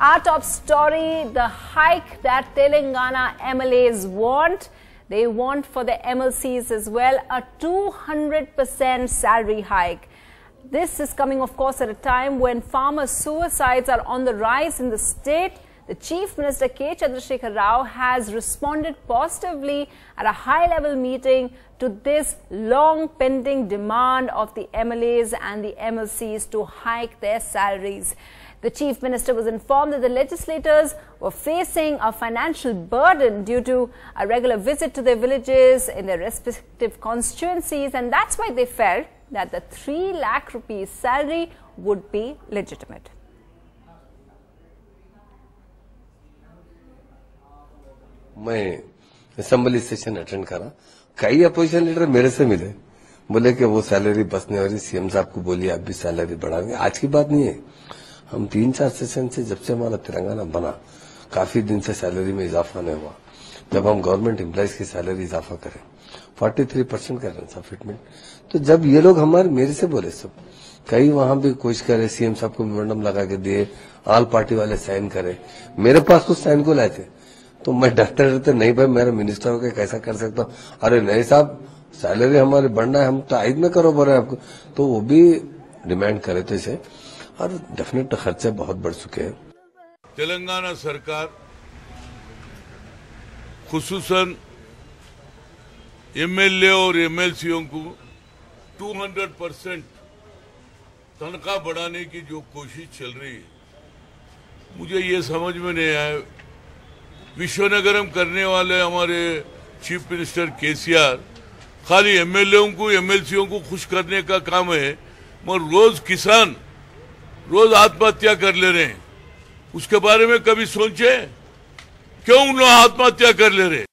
Our top story the hike that Telangana MLAs want. They want for the MLCs as well a 200% salary hike. This is coming, of course, at a time when farmer suicides are on the rise in the state. The Chief Minister K. Chandrasekhar Rao has responded positively at a high-level meeting to this long-pending demand of the MLAs and the MLCs to hike their salaries. The Chief Minister was informed that the legislators were facing a financial burden due to a regular visit to their villages in their respective constituencies and that's why they felt that the 3 lakh rupees salary would be legitimate. میں assembly session attend کرا کئی opposition leader میرے سے ملے۔ بولے کہ وہ salary بسنے والی سی ایم صاحب کو بولیے، آپ بھی سیلری بڑھا گے آج کی بات نہیں ہے۔ ہم تین چار سیشن سے جب سے ہمارا تلنگانہ بنا، کافی دن سے سیلری میں اضافہ نہیں ہوا۔ جب ہم گورنمنٹ امپلائیز کی سیلری اضافہ کریں فورٹی تھری پرسینٹ کر رہے ہیں سب فٹمنٹ تو جب یہ لوگ ہمارے، میرے سے بولے سب، کئی وہاں بھی کوشش کرے سی ایم صاحب کو میمورڈم لگا کے دیے آل پارٹی والے سائن کرے۔ میرے پاس کچھ سائن کو لائے تھے۔ تو میں ڈرتے رہتے نہیں بھائی، میرے منسٹر ہو کے کیسا کر سکتا ہوں؟ ارے نہیں صاحب سیلری ہماری بڑھنا ہے، ہم تائید میں کرو بولے آپ کو۔ تو وہ بھی ڈیمانڈ کرے تھے اسے۔ اور ڈیفینیٹ خرچے بہت بڑھ چکے ہیں۔ تلنگانہ سرکار، خصوصاً ایم ایل اے اور ایم ایل سیوں کو ٹو ہنڈریڈ پرسینٹ تنخواہ بڑھانے کی جو کوشش چل رہی ہے، مجھے یہ سمجھ میں نہیں آئے وشو نگرم کرنے والے ہمارے chief minister K C R خالی ایم ایل اوں کو، ایم ایل سیوں کو خوش کرنے کا کام ہے، مگر روز کسان روز آتماتیا کر لے رہے ہیں۔ اس کے بارے میں کبھی سوچے کیوں انہوں آتماتیا کر لے رہے؟